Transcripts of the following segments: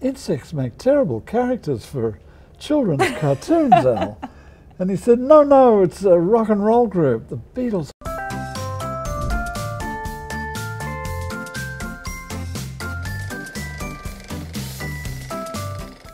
insects make terrible characters for children's cartoons, Al. And he said, no, no, it's a rock and roll group, the Beatles.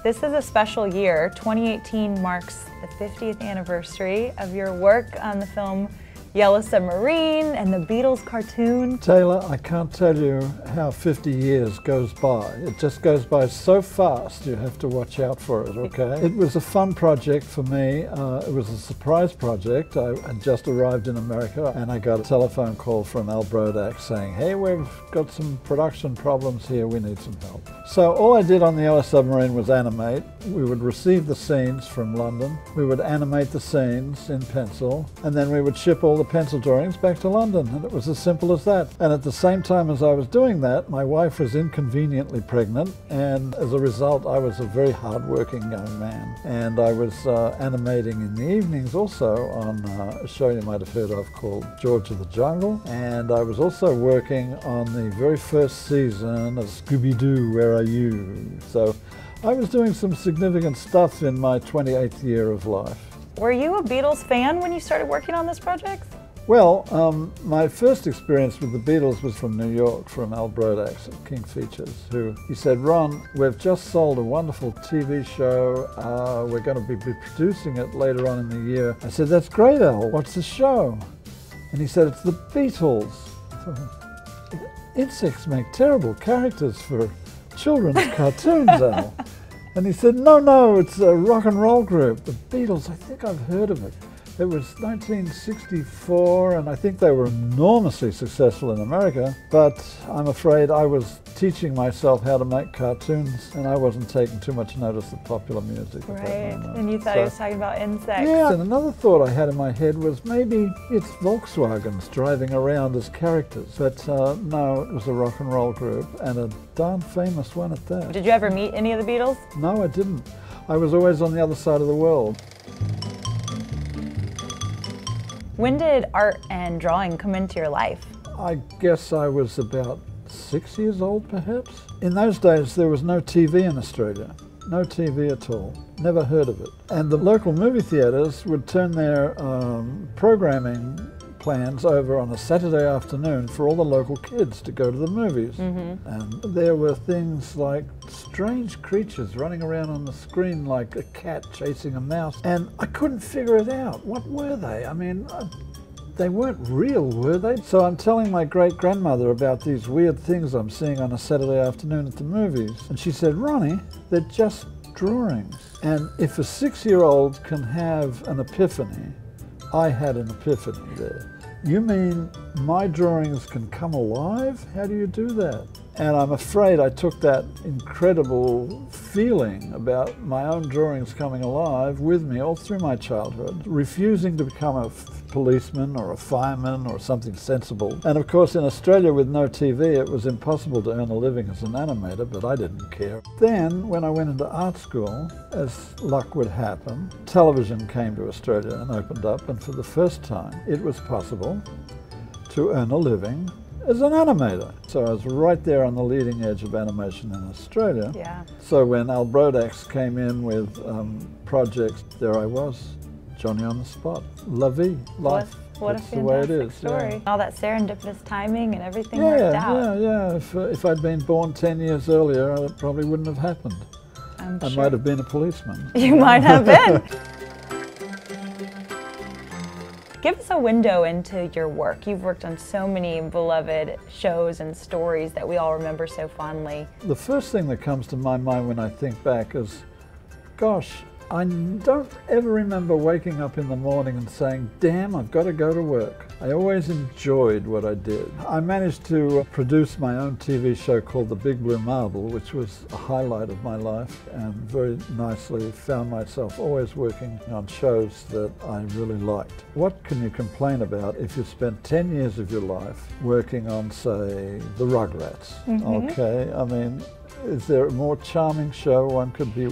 This is a special year. 2018 marks the 50th anniversary of your work on the film Yellow Submarine and the Beatles cartoon. Taylor, I can't tell you how 50 years goes by. It just goes by so fast, you have to watch out for it, okay? It was a fun project for me. Uh, it was a surprise project. I had just arrived in America and I got a telephone call from Al Brodax saying, hey, we've got some production problems here, we need some help. So all I did on the Yellow Submarine was animate. We would receive the scenes from London, we would animate the scenes in pencil, and then we would ship all the pencil drawings back to London, and it was as simple as that. And at the same time as I was doing that, my wife was inconveniently pregnant, and as a result, I was a very hard-working young man. And I was uh, animating in the evenings also on uh, a show you might have heard of called George of the Jungle, and I was also working on the very first season of Scooby-Doo, Where Are You? So I was doing some significant stuff in my 28th year of life. Were you a Beatles fan when you started working on this project? Well, um, my first experience with the Beatles was from New York, from Al Brodax at King Features, who he said, Ron, we've just sold a wonderful TV show. Uh, we're going to be producing it later on in the year. I said, that's great, Al. What's the show? And he said, it's the Beatles. Insects make terrible characters for children's cartoons, Al. And he said, no, no, it's a rock and roll group, the Beatles. I think I've heard of it. It was 1964, and I think they were enormously successful in America, but I'm afraid I was teaching myself how to make cartoons, and I wasn't taking too much notice of popular music. Right, and you thought so, he was talking about insects. Yeah, and another thought I had in my head was maybe it's Volkswagens driving around as characters, but uh, no, it was a rock and roll group, and a darn famous one at that. Did you ever meet any of the Beatles? No, I didn't. I was always on the other side of the world. When did art and drawing come into your life? I guess I was about six years old, perhaps. In those days, there was no TV in Australia. No TV at all. Never heard of it. And the local movie theatres would turn their um, programming plans over on a Saturday afternoon for all the local kids to go to the movies. Mm -hmm. And there were things like strange creatures running around on the screen like a cat chasing a mouse. And I couldn't figure it out. What were they? I mean, uh, they weren't real, were they? So I'm telling my great grandmother about these weird things I'm seeing on a Saturday afternoon at the movies. And she said, Ronnie, they're just drawings. And if a six year old can have an epiphany, I had an epiphany there. You mean my drawings can come alive? How do you do that? And I'm afraid I took that incredible feeling about my own drawings coming alive with me all through my childhood, refusing to become a policeman or a fireman or something sensible. And of course, in Australia with no TV, it was impossible to earn a living as an animator, but I didn't care. Then, when I went into art school, as luck would happen, television came to Australia and opened up, and for the first time, it was possible to earn a living as an animator. So I was right there on the leading edge of animation in Australia. Yeah. So when Al Brodax came in with um, projects, there I was, Johnny on the spot. La vie, life. What, what a fantastic the way it is, story. Yeah. All that serendipitous timing and everything yeah, worked out. Yeah, yeah. If, uh, if I'd been born 10 years earlier, it probably wouldn't have happened. I'm I sure. might have been a policeman. You might have been. Give us a window into your work. You've worked on so many beloved shows and stories that we all remember so fondly. The first thing that comes to my mind when I think back is, gosh, I don't ever remember waking up in the morning and saying, damn, I've got to go to work. I always enjoyed what I did. I managed to produce my own TV show called The Big Blue Marble, which was a highlight of my life and very nicely found myself always working on shows that I really liked. What can you complain about if you spent 10 years of your life working on, say, The Rugrats? Mm -hmm. Okay, I mean, is there a more charming show one could be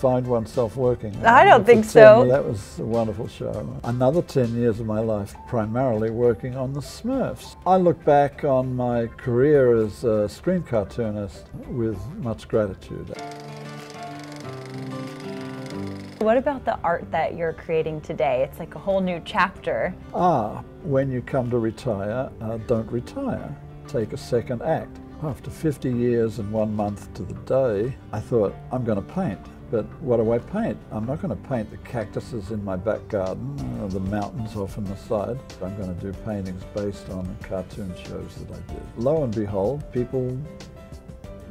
find oneself working. I don't think 10 so. That was a wonderful show. Another 10 years of my life primarily working on the Smurfs. I look back on my career as a screen cartoonist with much gratitude. What about the art that you're creating today? It's like a whole new chapter. Ah, when you come to retire, uh, don't retire. Take a second act. After 50 years and one month to the day, I thought, I'm going to paint. But what do I paint? I'm not going to paint the cactuses in my back garden or the mountains off on the side. I'm going to do paintings based on the cartoon shows that I did. Lo and behold, people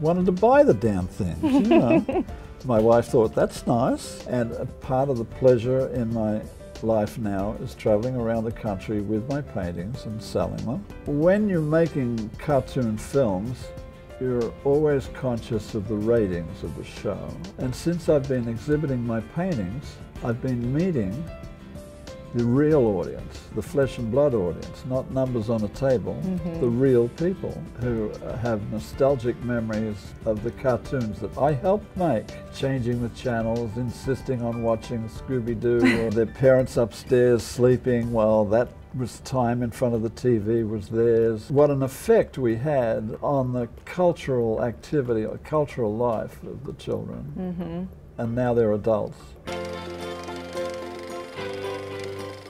wanted to buy the damn things, you know. my wife thought, that's nice. And a part of the pleasure in my life now is traveling around the country with my paintings and selling them. When you're making cartoon films, you're always conscious of the ratings of the show. And since I've been exhibiting my paintings, I've been meeting the real audience, the flesh and blood audience, not numbers on a table, mm-hmm. the real people who have nostalgic memories of the cartoons that I helped make, changing the channels, insisting on watching Scooby Doo, or their parents upstairs sleeping while that was time in front of the TV was theirs. What an effect we had on the cultural activity, or cultural life of the children. Mm-hmm. And now they're adults.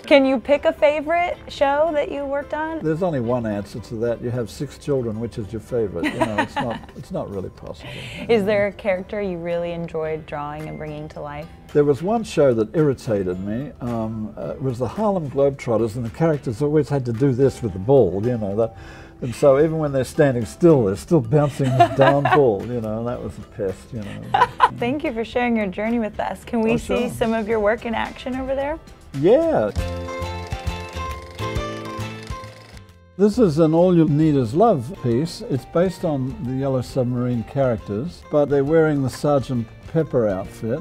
Can you pick a favorite show that you worked on? There's only one answer to that. You have six children. Which is your favorite? You know, it's not. It's not really possible. Is there a character you really enjoyed drawing and bringing to life? There was one show that irritated me. Um, uh, it was the Harlem Globetrotters, and the characters always had to do this with the ball. You know that. And so even when they're standing still, they're still bouncing this down ball, you know, and that was a pest, you know. Thank you for sharing your journey with us. Can we Oh, see some of your work in action over there? Yeah. This is an All You Need Is Love piece. It's based on the Yellow Submarine characters, but they're wearing the Sergeant Pepper outfit.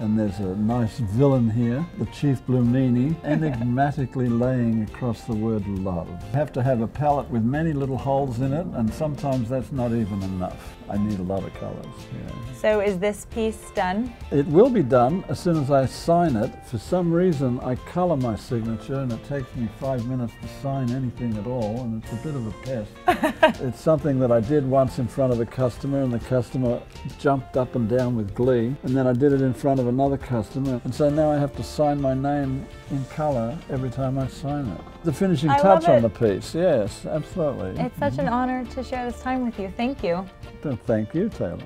And there's a nice villain here, the Chief Blue Meanie, enigmatically laying across the word love. You have to have a palette with many little holes in it, and sometimes that's not even enough. I need a lot of colors. Yeah. So is this piece done? It will be done as soon as I sign it. For some reason, I color my signature and it takes me five minutes to sign anything at all, and it's a bit of a pest. it's something that I did once in front of a customer, and the customer jumped up and down with glee. And then I did it in front of another customer, and so now I have to sign my name in color every time I sign it. The finishing I touch on the piece, yes, absolutely. It's such an mm-hmm. honor to share this time with you. Thank you. Thank you, Taylor.